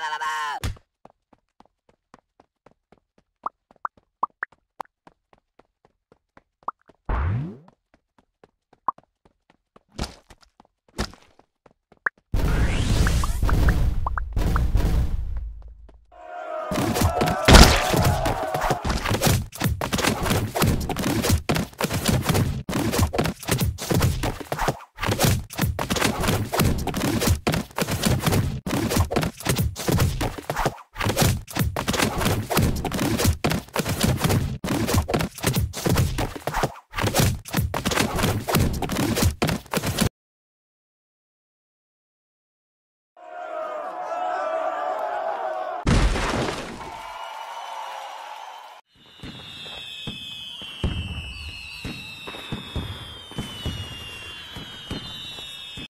啦啦啦啦。